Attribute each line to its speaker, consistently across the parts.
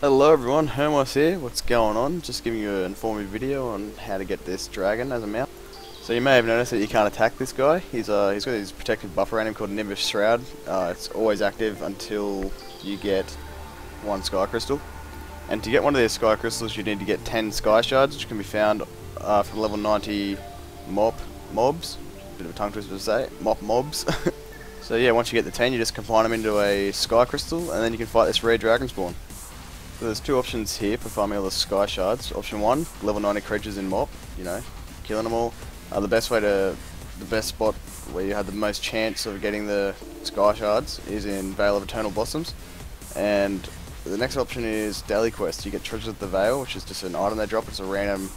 Speaker 1: Hello everyone, Hermos here, what's going on? Just giving you an informative video on how to get this dragon as a mount. So you may have noticed that you can't attack this guy. He's uh, He's got his protective buff around him called Nimbus Shroud. Uh, it's always active until you get one Sky Crystal. And to get one of these Sky Crystals you need to get 10 Sky Shards which can be found uh, from level 90 Mop Mobs. Bit of a tongue twister to say. Mop Mobs. so yeah, once you get the 10 you just combine them into a Sky Crystal and then you can fight this rare Dragon Spawn. There's two options here for farming all the Sky Shards. Option one, level 90 creatures in Mop, you know, killing them all. Uh, the best way to, the best spot where you have the most chance of getting the Sky Shards is in Vale of Eternal Blossoms. And the next option is Daily Quest. You get Treasures of the Vale, which is just an item they drop. It's a random,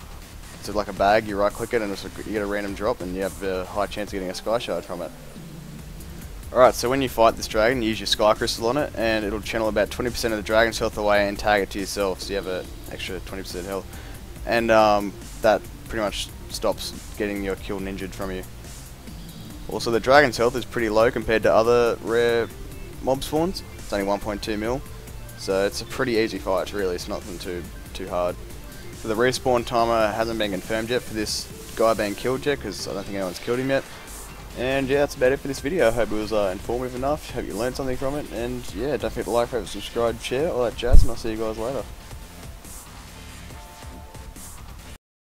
Speaker 1: it's like a bag, you right click it and a, you get a random drop and you have a high chance of getting a Sky Shard from it. Alright, so when you fight this dragon, use your Sky Crystal on it, and it'll channel about 20% of the dragon's health away and tag it to yourself, so you have an extra 20% health. And um, that pretty much stops getting your kill ninja from you. Also, the dragon's health is pretty low compared to other rare mob spawns. It's only 1.2 mil, so it's a pretty easy fight, really. It's nothing too too hard. So the respawn timer hasn't been confirmed yet for this guy being killed yet, because I don't think anyone's killed him yet. And yeah, that's about it for this video. I hope it was uh, informative enough. Hope you learned something from it. And yeah, don't forget to like, favorite, subscribe, share, all that jazz. And I'll see you guys later.